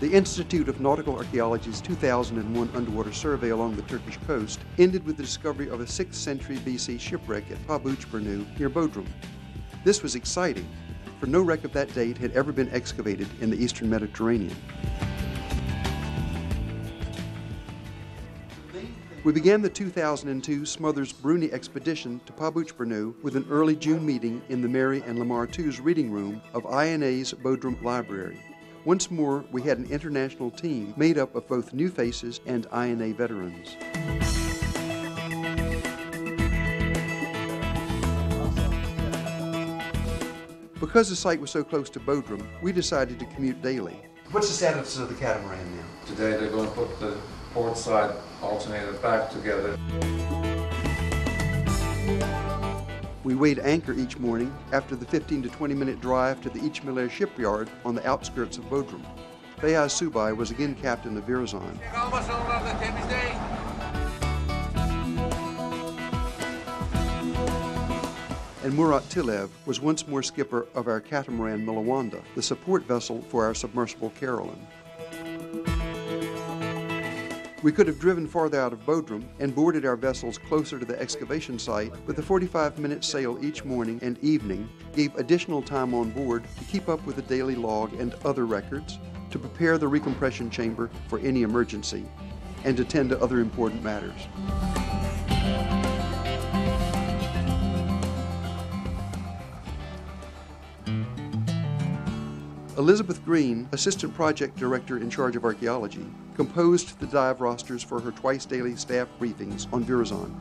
The Institute of Nautical Archaeology's 2001 underwater survey along the Turkish coast ended with the discovery of a 6th century BC shipwreck at Pabuç Burnu near Bodrum. This was exciting, for no wreck of that date had ever been excavated in the eastern Mediterranean. We began the 2002 Smothers Bruni expedition to Pabuç Burnu with an early June meeting in the Mary and Lamar II's reading room of INA's Bodrum Library. Once more, we had an international team made up of both new faces and INA veterans. Because the site was so close to Bodrum, we decided to commute daily. What's the status of the catamaran now? Today they're going to put the port side alternator back together. We weighed anchor each morning after the 15 to 20 minute drive to the Içmeler shipyard on the outskirts of Bodrum. Feyyaz Subay was again captain of Virazon. And Murat Tilev was once more skipper of our catamaran Millawanda, the support vessel for our submersible Carolyn. We could have driven farther out of Bodrum and boarded our vessels closer to the excavation site, but the 45 minute sail each morning and evening gave additional time on board to keep up with the daily log and other records, to prepare the recompression chamber for any emergency, and to tend to other important matters. Elizabeth Green, Assistant Project Director in charge of archaeology, composed the dive rosters for her twice daily staff briefings on Virazon.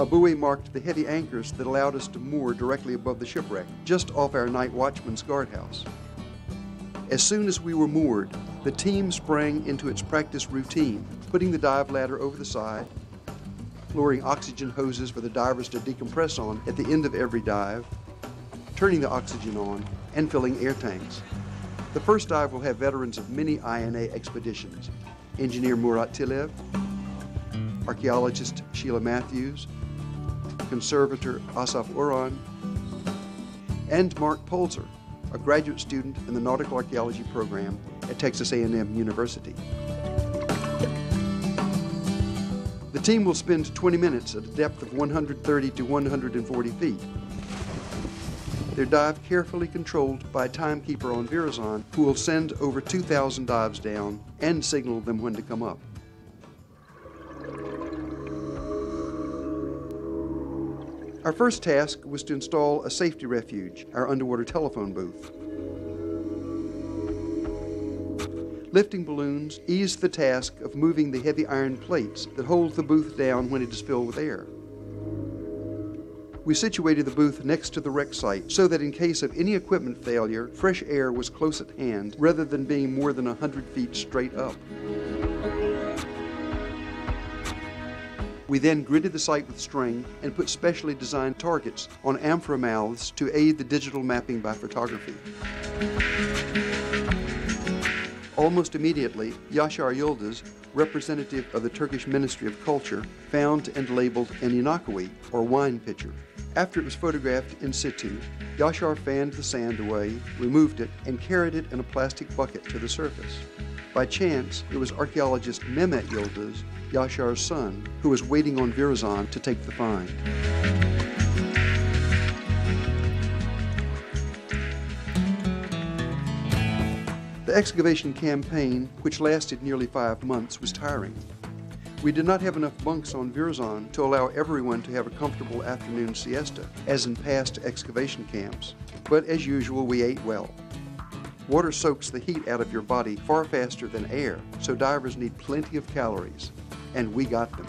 A buoy marked the heavy anchors that allowed us to moor directly above the shipwreck, just off our night watchman's guardhouse. As soon as we were moored, the team sprang into its practice routine, putting the dive ladder over the side, lowering oxygen hoses for the divers to decompress on at the end of every dive, turning the oxygen on, and filling air tanks. The first dive will have veterans of many INA expeditions. Engineer Murat Tilev, archaeologist Sheila Matthews, conservator Asaf Uran, and Mark Polzer, a graduate student in the Nautical Archaeology program at Texas A&M University. The team will spend 20 minutes at a depth of 130 to 140 feet their dive carefully controlled by a timekeeper on Virazon who will send over 2,000 dives down and signal them when to come up. Our first task was to install a safety refuge, our underwater telephone booth. Lifting balloons eased the task of moving the heavy iron plates that hold the booth down when it is filled with air we situated the booth next to the wreck site so that in case of any equipment failure, fresh air was close at hand rather than being more than 100 feet straight up. We then gridded the site with string and put specially designed targets on amphora mouths to aid the digital mapping by photography. Almost immediately, Yaşar Yıldız, representative of the Turkish Ministry of Culture, found and labeled an oinochoe, or wine pitcher. After it was photographed in situ, Yaşar fanned the sand away, removed it, and carried it in a plastic bucket to the surface. By chance, it was archaeologist Mehmet Yıldız, Yaşar's son, who was waiting on Virazon to take the find. The excavation campaign, which lasted nearly five months, was tiring. We did not have enough bunks on Virazon to allow everyone to have a comfortable afternoon siesta, as in past excavation camps. But as usual, we ate well. Water soaks the heat out of your body far faster than air, so divers need plenty of calories, and we got them.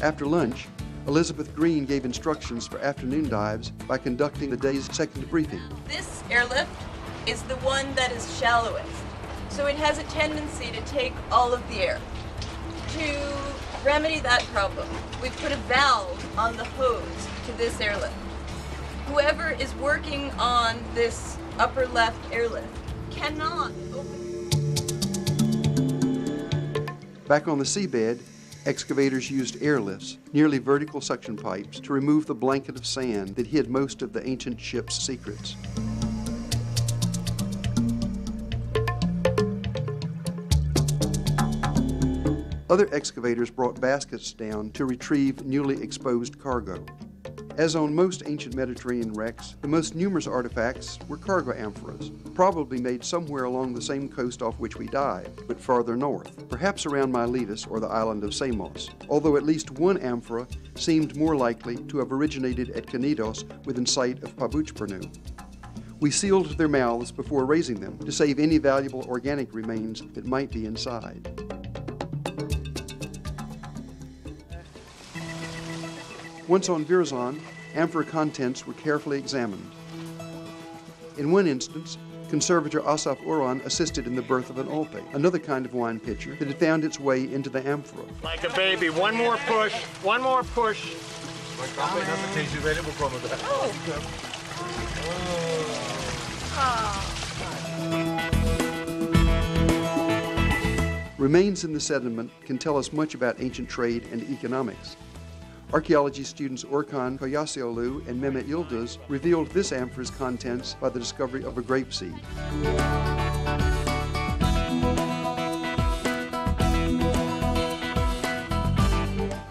After lunch, Elizabeth Green gave instructions for afternoon dives by conducting the day's second briefing. This airlift is the one that is shallowest. So it has a tendency to take all of the air. To remedy that problem, we put a valve on the hose to this airlift. Whoever is working on this upper left airlift cannot open. Back on the seabed, Excavators used airlifts, nearly vertical suction pipes, to remove the blanket of sand that hid most of the ancient ship's secrets. Other excavators brought baskets down to retrieve newly exposed cargo. As on most ancient Mediterranean wrecks, the most numerous artifacts were cargo amphoras, probably made somewhere along the same coast off which we dived, but farther north, perhaps around Miletus or the island of Samos, although at least one amphora seemed more likely to have originated at Knidos within sight of Pabuç Burnu. We sealed their mouths before raising them to save any valuable organic remains that might be inside. Once on Virazon, amphora contents were carefully examined. In one instance, conservator Asaf Uran assisted in the birth of an olpe, another kind of wine pitcher that had found its way into the amphora. Like a baby. One more push. One more push. Remains in the sediment can tell us much about ancient trade and economics. Archaeology students Orkan Koyasiolu and Mehmet Yıldız revealed this amphora's contents by the discovery of a grape seed.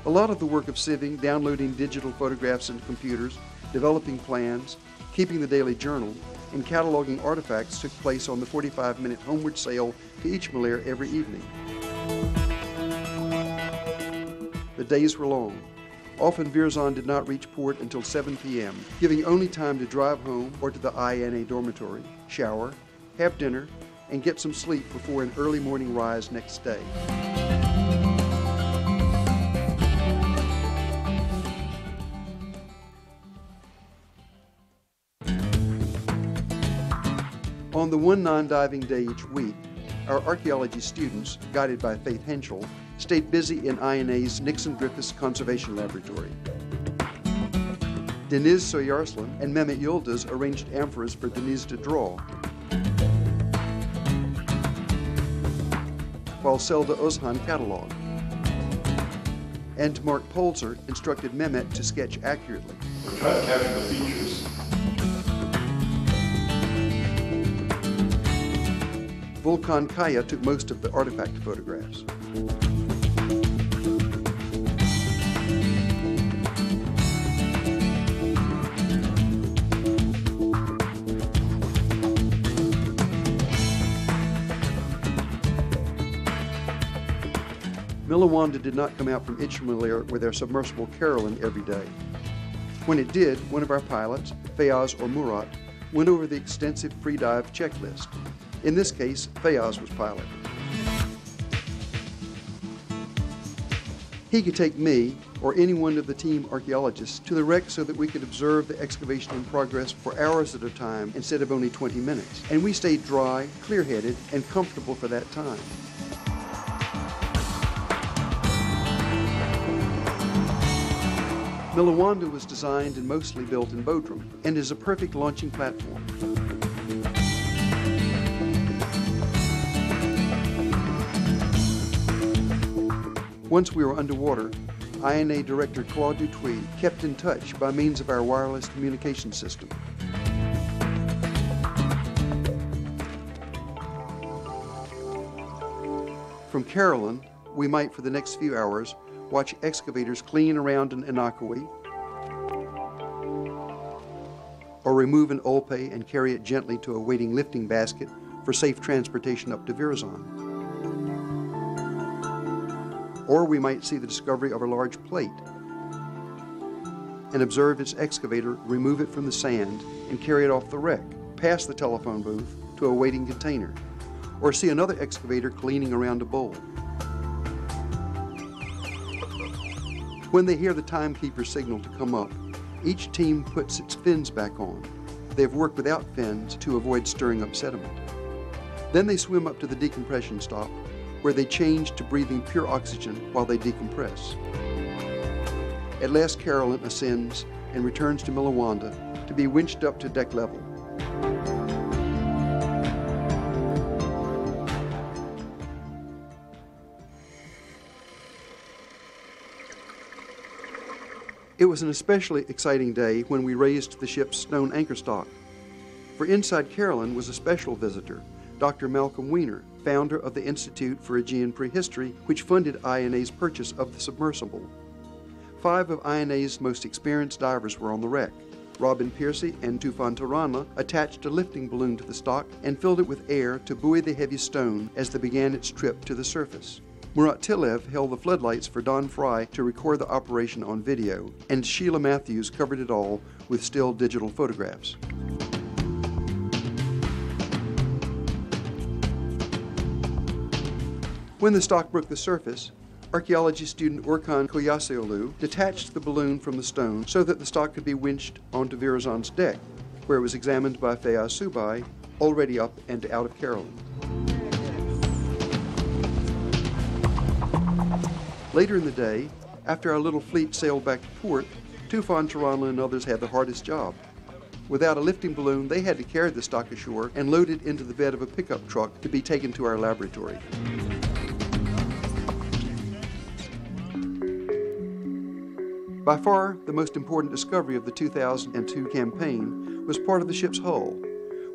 A lot of the work of sieving, downloading digital photographs into computers, developing plans, keeping the daily journal, and cataloging artifacts took place on the 45 minute homeward sail to Içmeler every evening. The days were long. Often Virazon did not reach port until 7 p.m., giving only time to drive home or to the INA dormitory, shower, have dinner, and get some sleep before an early morning rise next day. On the one non-diving day each week, our archaeology students, guided by Faith Hentschel, stayed busy in INA's Nixon Griffis Conservation Laboratory. Deniz Soyarslan and Mehmet Yıldız arranged amphoras for Deniz to draw, while Selda Ozhan cataloged. And Mark Polzer instructed Mehmet to sketch accurately. We're trying to capture the features. Volkan Kaya took most of the artifact photographs. Millawanda did not come out from Içmeler with their submersible Carolyn every day. When it did, one of our pilots, Feyyaz or Murat, went over the extensive pre-dive checklist. In this case, Feyyaz was pilot. He could take me, or any one of the team archaeologists, to the wreck so that we could observe the excavation in progress for hours at a time instead of only 20 minutes. And we stayed dry, clear-headed, and comfortable for that time. Millawanda was designed and mostly built in Bodrum and is a perfect launching platform. Once we were underwater, INA Director Claude Duthuit kept in touch by means of our wireless communication system. From Carolyn, we might, for the next few hours, watch excavators clean around an oinochoe, or remove an olpe and carry it gently to a waiting lifting basket for safe transportation up to Virazon. Or we might see the discovery of a large plate and observe its excavator remove it from the sand and carry it off the wreck, past the telephone booth to a waiting container, or see another excavator cleaning around a bowl. When they hear the timekeeper signal to come up, each team puts its fins back on. They have worked without fins to avoid stirring up sediment. Then they swim up to the decompression stop, where they change to breathing pure oxygen while they decompress. At last, Carolyn ascends and returns to Millawanda to be winched up to deck level. It was an especially exciting day when we raised the ship's stone anchor stock. For inside Carolyn was a special visitor, Dr. Malcolm Wiener, founder of the Institute for Aegean Prehistory, which funded INA's purchase of the submersible. Five of INA's most experienced divers were on the wreck. Robin Piercy and Tufan Turanlı attached a lifting balloon to the stock and filled it with air to buoy the heavy stone as they began its trip to the surface. Murat Tilev held the floodlights for Don Frey to record the operation on video, and Sheila Matthews covered it all with still digital photographs. When the stock broke the surface, archaeology student Orkan Koyaseolu detached the balloon from the stone so that the stock could be winched onto Virazon's deck, where it was examined by Feyyaz Subay, already up and out of Carolyn. Later in the day, after our little fleet sailed back to port, Tufan, Turanlı, and others had the hardest job. Without a lifting balloon, they had to carry the stock ashore and load it into the bed of a pickup truck to be taken to our laboratory. By far, the most important discovery of the 2002 campaign was part of the ship's hull.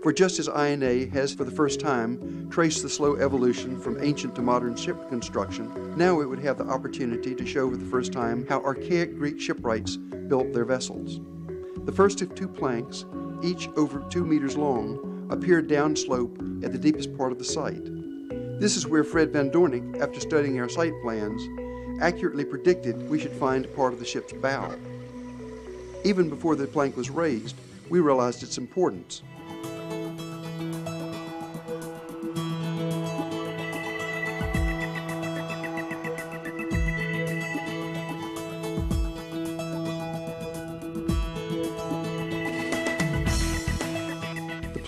For just as INA has for the first time traced the slow evolution from ancient to modern ship construction, now it would have the opportunity to show for the first time how archaic Greek shipwrights built their vessels. The first of two planks, each over two meters long, appeared downslope at the deepest part of the site. This is where Fred Van Doorninck, after studying our site plans, accurately predicted we should find part of the ship's bow. Even before the plank was raised, we realized its importance.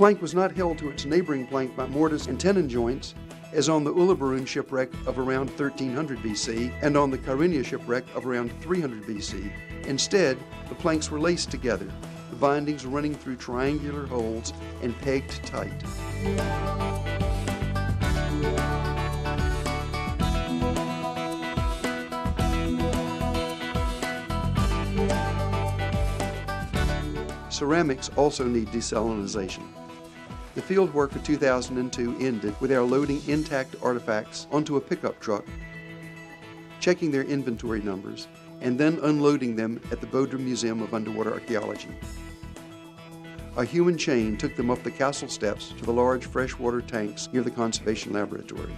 Plank was not held to its neighboring plank by mortise and tenon joints, as on the Uluburun shipwreck of around 1300 BC and on the Kyrenia shipwreck of around 300 BC. Instead, the planks were laced together, the bindings running through triangular holes and pegged tight. Ceramics also need desalinization. The field work of 2002 ended with our loading intact artifacts onto a pickup truck, checking their inventory numbers, and then unloading them at the Bodrum Museum of Underwater Archaeology. A human chain took them up the castle steps to the large freshwater tanks near the conservation laboratory.